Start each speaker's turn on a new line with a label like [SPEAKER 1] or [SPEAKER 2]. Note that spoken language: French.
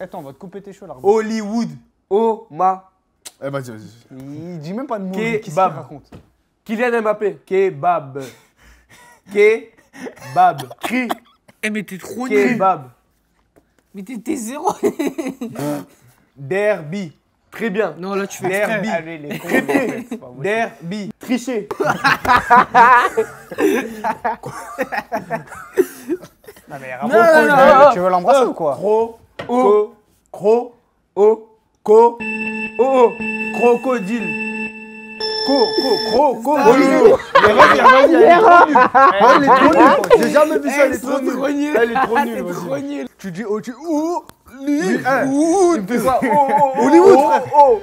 [SPEAKER 1] Attends, on va te couper tes cheveux là.
[SPEAKER 2] Hollywood. Oh ma.
[SPEAKER 3] Eh, vas-y, vas-y.
[SPEAKER 1] Il dit même pas de mots.
[SPEAKER 2] Kebab.
[SPEAKER 1] lui, Qu'est-ce qu'il raconte
[SPEAKER 2] Kylian Mbappé. Kebab. Kebab. Cri.
[SPEAKER 4] Eh, mais t'es trop nul.
[SPEAKER 2] Kebab.
[SPEAKER 4] Mais t'es t'es zéro.
[SPEAKER 2] Derby. Très bien.
[SPEAKER 4] Non, là, tu fais exprès.
[SPEAKER 2] Derby.
[SPEAKER 1] Allez, les cons, en fait, c'est pas possible.
[SPEAKER 2] Derby. Tricher.
[SPEAKER 1] Non, mais
[SPEAKER 4] Non, non,
[SPEAKER 1] tu
[SPEAKER 4] non,
[SPEAKER 1] veux-
[SPEAKER 4] non.
[SPEAKER 1] tu veux l'embrasser ou quoi.
[SPEAKER 2] O. Cro. O. Co. O. Crocodile. Co. Co. Co.
[SPEAKER 3] Hollywood. Vas-y, elle est trop nulle. Elle est trop nulle. J'ai jamais vu ça, elle est trop nulle.
[SPEAKER 4] nul.
[SPEAKER 3] Elle est trop nulle,
[SPEAKER 4] trop.
[SPEAKER 3] Tu dis, oh, tu.
[SPEAKER 2] Ça. Oh. Oh. oh,
[SPEAKER 3] Hollywood,
[SPEAKER 2] oh,
[SPEAKER 3] frère.
[SPEAKER 2] oh.